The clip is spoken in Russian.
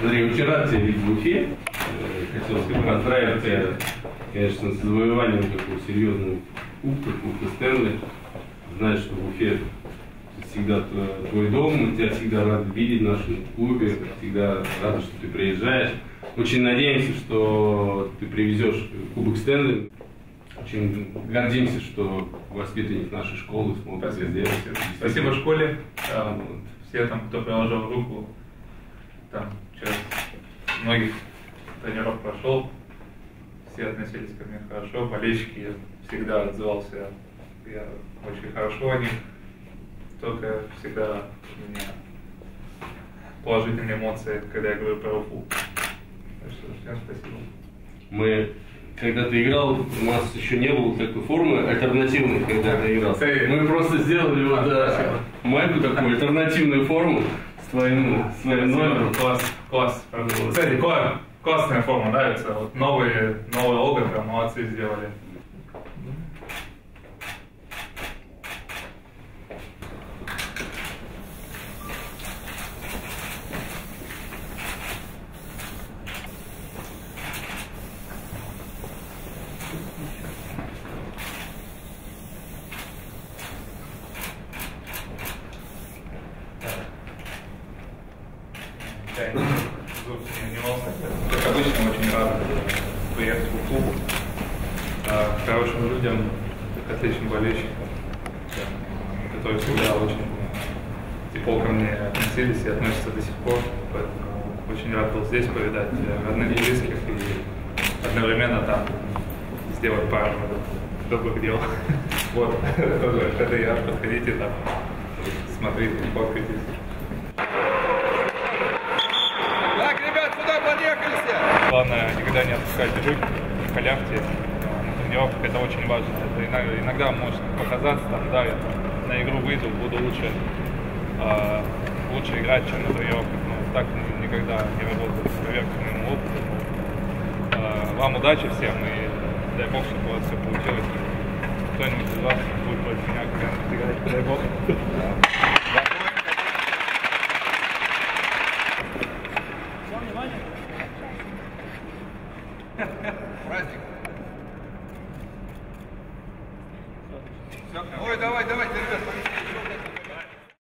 Рад тебя видеть в Уфе. Э, Хотел сказать, поздравить тебя, конечно, с завоеванием такого серьезного кубка, кубка Стэнли. Знать, что в Уфе всегда твой дом, мы тебя всегда рады видеть в нашем клубе, всегда рады, что ты приезжаешь. Очень надеемся, что ты привезешь кубок Стэнли. Очень гордимся, что воспитанник нашей школы смог это сделать. Спасибо школе, вот, все там, кто приложил руку, там через многих тренеров прошел, все относились ко мне хорошо, болельщики я всегда отзывался я очень хорошо о них, только всегда у меня положительные эмоции, когда я говорю про Уфу. Так что всем спасибо. Мы, когда ты играл, у нас еще не было такой формы альтернативной, когда ты играл. Мы просто сделали вот да, майку такую, альтернативную форму с твоим, с твоим номером. Класс, класс. Кстати, кла- классная форма, нравится. Вот новые, новый лого, прям молодцы сделали. Волнуйся. Как обычно, очень рад приехать в Уфу. А, к хорошим людям, к отличным болельщикам, которые всегда очень тепло ко мне относились и относятся до сих пор. Поэтому очень рад был здесь повидать э, родных и близких и одновременно там сделать пару добрых дел. Вот, тоже, это я, подходите там, смотрите, фоткайтесь. Так, ребят, сюда подъехали все. Главное, никогда не отпускать руки, не халявьте. На тренировках это очень важно. Это иногда, иногда может показаться, там, да, я на игру выйду, буду лучше, а, лучше играть, чем на тренировках. Но так ни- никогда не работает, поверь к моему опыту. А, вам удачи всем и дай бог, чтобы у вас все получилось. Кто-нибудь из вас будет против меня когда-нибудь играть, дай бог. Праздник. Все. Ой, давай, давайте, ребят,